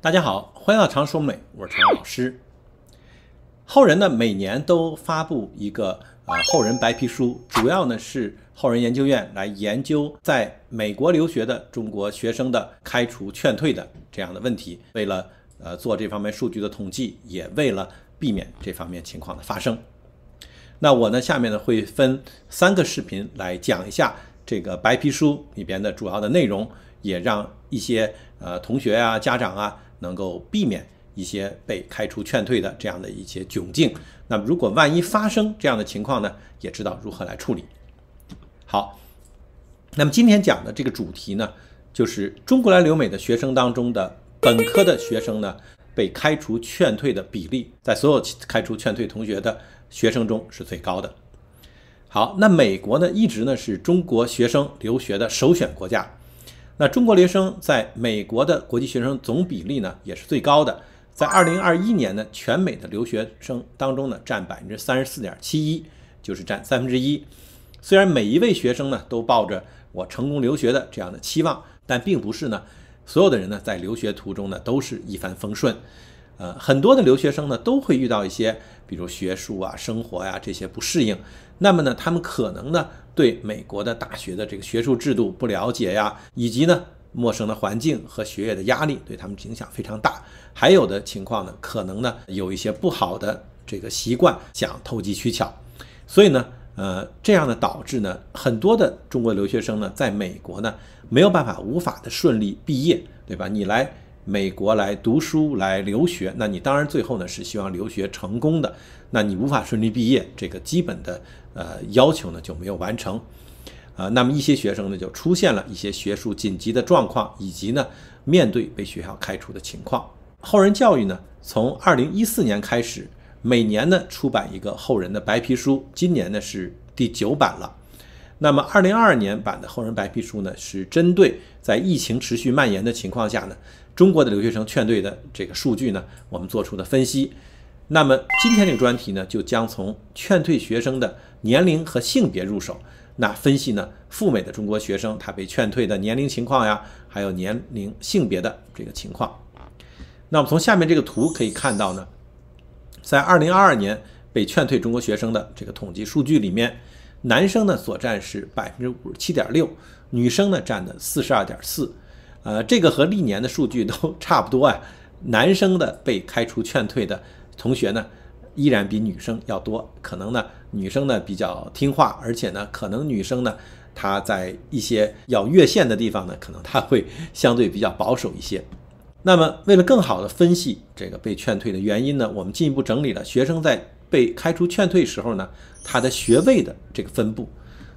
大家好，欢迎到常说美，我是常老师。后人呢每年都发布一个呃后人白皮书，主要呢是后人研究院来研究在美国留学的中国学生的开除劝退的这样的问题。为了呃做这方面数据的统计，也为了避免这方面情况的发生。那我呢下面呢会分三个视频来讲一下这个白皮书里边的主要的内容，也让一些呃同学啊、家长啊能够避免一些被开除劝退的这样的一些窘境。那么如果万一发生这样的情况呢，也知道如何来处理。好，那么今天讲的这个主题呢，就是中国来留美的学生当中的本科的学生呢被开除劝退的比例，在所有开除劝退同学的学生中是最高的。好，那美国呢一直呢是中国学生留学的首选国家。那中国留学生在美国的国际学生总比例呢也是最高的，在二零二一年呢，全美的留学生当中呢占百分之三十四点七一，就是占三分之一。虽然每一位学生呢都抱着我成功留学的这样的期望，但并不是呢所有的人呢在留学途中呢都是一帆风顺。呃，很多的留学生呢都会遇到一些，比如学术啊、生活呀这些不适应。那么呢，他们可能呢对美国的大学的这个学术制度不了解呀，以及呢陌生的环境和学业的压力对他们影响非常大。还有的情况呢，可能呢有一些不好的这个习惯，想投机取巧。所以呢，呃，这样呢导致呢很多的中国留学生呢在美国呢没有办法、无法的顺利毕业，对吧？你来。美国来读书来留学，那你当然最后呢是希望留学成功的，那你无法顺利毕业，这个基本的呃要求呢就没有完成，啊，那么一些学生呢就出现了一些学术紧急的状况，以及呢面对被学校开除的情况。后人教育呢从二零一四年开始，每年呢出版一个后人的白皮书，今年呢是第九版了。那么二零二二年版的后人白皮书呢是针对在疫情持续蔓延的情况下呢。中国的留学生劝退的这个数据呢，我们做出的分析。那么今天这个专题呢，就将从劝退学生的年龄和性别入手，那分析呢赴美的中国学生他被劝退的年龄情况呀，还有年龄、性别的这个情况。那我们从下面这个图可以看到呢，在二零二二年被劝退中国学生的这个统计数据里面，男生呢所占是百分之五十七点六，女生呢占的四十二点四。呃，这个和历年的数据都 差不多啊。男生的被开除劝退的同学呢，依然比女生要多。可能呢，女生呢比较听话，而且呢，可能女生呢，她在一些要越线的地方呢，可能她会相对比较保守一些。那么，为了更好的分析这个被劝退的原因呢，我们进一步整理了学生在被开除劝退时候呢，他的学位的这个分布。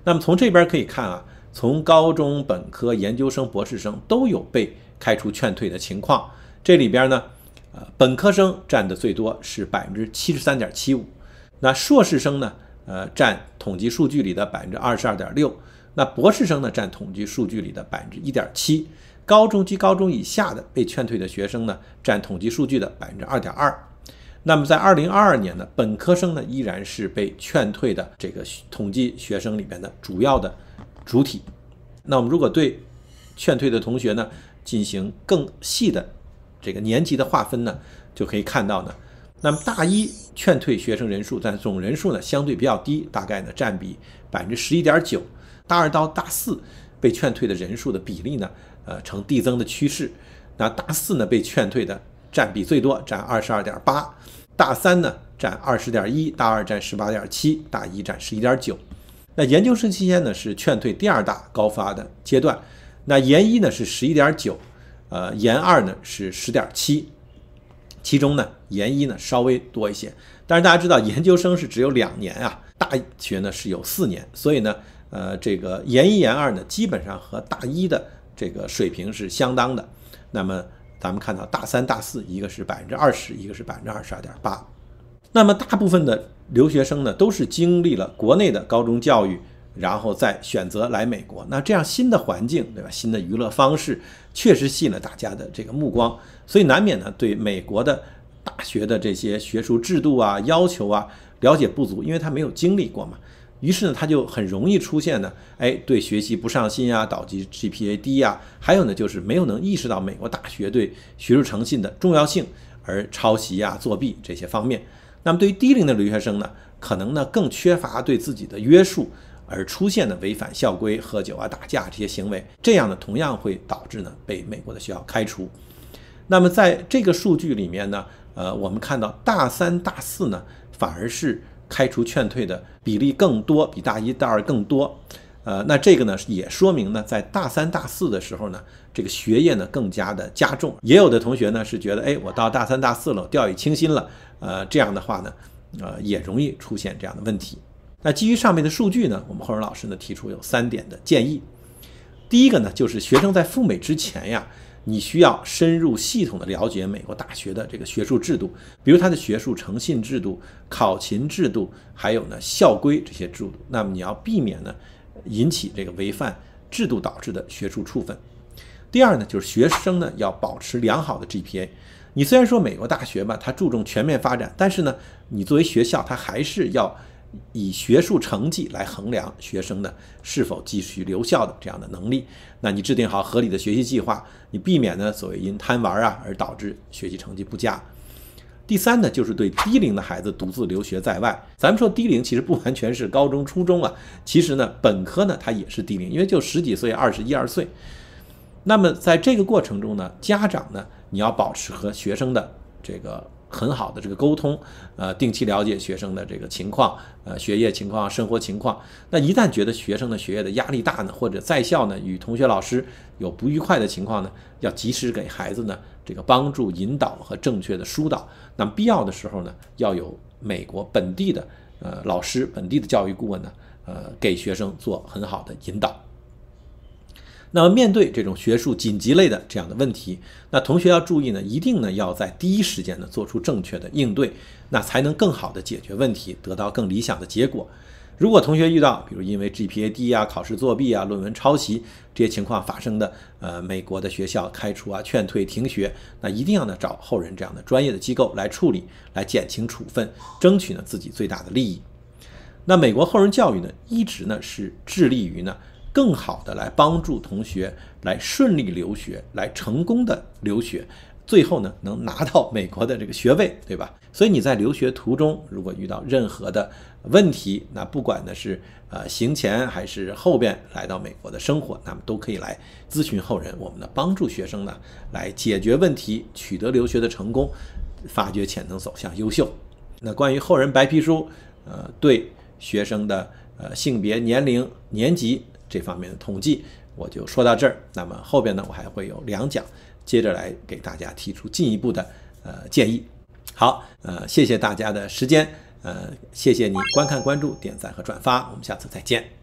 那么从这边可以看啊。从高中、本科、研究生、博士生都有被开除劝退的情况。这里边呢，呃，本科生占的最多是百分之七十三点七五，那硕士生呢，呃，占统计数据里的百分之二十二点六，那博士生呢，占统计数据里的百分之一点七，高中及高中以下的被劝退的学生呢，占统计数据的百分之二点二。那么在二零二二年呢，本科生呢，依然是被劝退的这个统计学生里边的主要的。主体，那我们如果对劝退的同学呢进行更细的这个年级的划分呢，就可以看到呢，那么大一劝退学生人数占总人数呢相对比较低，大概呢占比百分之十一点九。大二到大四被劝退的人数的比例呢，呃呈递增的趋势。那大四呢被劝退的占比最多，占二十二点八；大三呢占二十点一，大二占十八点七，大一占十一点九。那研究生期间呢是劝退第二大高发的阶段，那研一呢是十一点九，呃研二呢是十点七，其中呢研一呢稍微多一些，但是大家知道研究生是只有两年啊，大学呢是有四年，所以呢呃这个研一研二呢基本上和大一的这个水平是相当的，那么咱们看到大三大四一个是百分之二十，一个是百分之二十二点八。那么大部分的留学生呢，都是经历了国内的高中教育，然后再选择来美国。那这样新的环境，对吧？新的娱乐方式，确实吸引了大家的这个目光，所以难免呢对美国的大学的这些学术制度啊、要求啊了解不足，因为他没有经历过嘛。于是呢，他就很容易出现呢，哎，对学习不上心啊，导致 GPA 低呀，还有呢，就是没有能意识到美国大学对学术诚信的重要性，而抄袭啊、作弊这些方面。那么对于低龄的留学生呢，可能呢更缺乏对自己的约束，而出现的违反校规、喝酒啊、打架这些行为，这样呢同样会导致呢被美国的学校开除。那么在这个数据里面呢，呃，我们看到大三、大四呢反而是。开除劝退的比例更多，比大一、大二更多。呃，那这个呢，也说明呢，在大三、大四的时候呢，这个学业呢更加的加重。也有的同学呢是觉得，哎，我到大三、大四了，掉以轻心了。呃，这样的话呢，呃，也容易出现这样的问题。那基于上面的数据呢，我们后人老师呢提出有三点的建议。第一个呢，就是学生在赴美之前呀。你需要深入系统的了解美国大学的这个学术制度，比如它的学术诚信制度、考勤制度，还有呢校规这些制度。那么你要避免呢引起这个违反制度导致的学术处分。第二呢，就是学生呢要保持良好的 GPA。你虽然说美国大学吧，它注重全面发展，但是呢，你作为学校，它还是要。以学术成绩来衡量学生的是否继续留校的这样的能力，那你制定好合理的学习计划，你避免呢所谓因贪玩啊而导致学习成绩不佳。第三呢，就是对低龄的孩子独自留学在外，咱们说低龄其实不完全是高中、初中啊，其实呢本科呢它也是低龄，因为就十几岁、二十一二岁。那么在这个过程中呢，家长呢你要保持和学生的这个。很好的这个沟通，呃，定期了解学生的这个情况，呃，学业情况、生活情况。那一旦觉得学生的学业的压力大呢，或者在校呢与同学老师有不愉快的情况呢，要及时给孩子呢这个帮助引导和正确的疏导。那么必要的时候呢，要有美国本地的呃老师、本地的教育顾问呢，呃，给学生做很好的引导。那么面对这种学术紧急类的这样的问题，那同学要注意呢，一定呢要在第一时间呢做出正确的应对，那才能更好的解决问题，得到更理想的结果。如果同学遇到比如因为 GPA 低啊、考试作弊啊、论文抄袭这些情况发生的，呃，美国的学校开除啊、劝退、停学，那一定要呢找后人这样的专业的机构来处理，来减轻处分，争取呢自己最大的利益。那美国后人教育呢，一直呢是致力于呢。更好的来帮助同学来顺利留学，来成功的留学，最后呢能拿到美国的这个学位，对吧？所以你在留学途中如果遇到任何的问题，那不管呢是呃行前还是后边来到美国的生活，那么都可以来咨询后人，我们呢帮助学生呢来解决问题，取得留学的成功，发掘潜能，走向优秀。那关于后人白皮书，呃，对学生的呃性别、年龄、年级。这方面的统计我就说到这儿。那么后边呢，我还会有两讲，接着来给大家提出进一步的呃建议。好，呃，谢谢大家的时间，呃，谢谢你观看、关注、点赞和转发，我们下次再见。